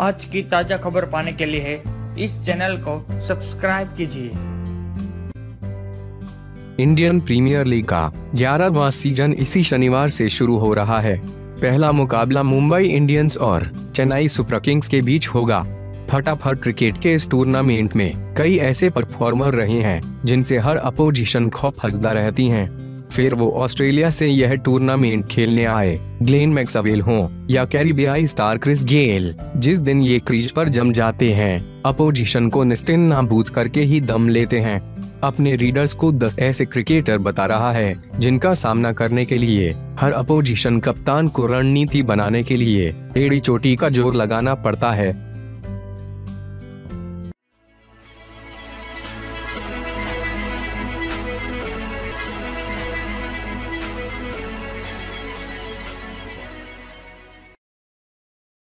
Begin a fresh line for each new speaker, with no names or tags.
आज की ताज़ा खबर पाने के लिए इस चैनल को सब्सक्राइब कीजिए।
इंडियन प्रीमियर लीग का ग्यारहवा सीज़न इसी शनिवार से शुरू हो रहा है। पहला मुकाबला मुंबई इंडियंस और चेन्नई सुपर किंग्स के बीच होगा। फटाफट क्रिकेट के इस टूर्नामेंट में कई ऐसे परफॉर्मर रहे हैं जिनसे हर अपोजिशन खौफ हजदा रहती हैं। फिर वो ऑस्ट्रेलिया से यह टूर्नामेंट खेलने आए। ग्लेन मैक्सवेल हो या कैरिबियाई स्टार क्रिस गेल, जिस दिन ये क्रीज पर जम जाते हैं, अपोजिशन को निस्तिन नाबूद करके ही दम लेते हैं। अपने रीडर्स को दस ऐसे क्रिकेटर बता रहा है, जिनका सामना करने के लिए, हर अपोजिशन कप्तान को रणनीति बनाने के लिए, एड़ी चोटी का ज़ोर लगाना पड़ता है।